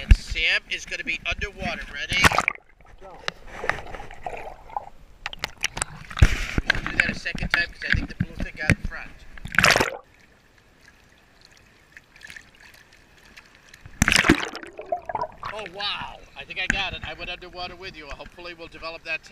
And Sam is going to be underwater. Ready? We'll do that a second time because I think the blue thing got in front. Oh, wow. I think I got it. I went underwater with you. Hopefully, we'll develop that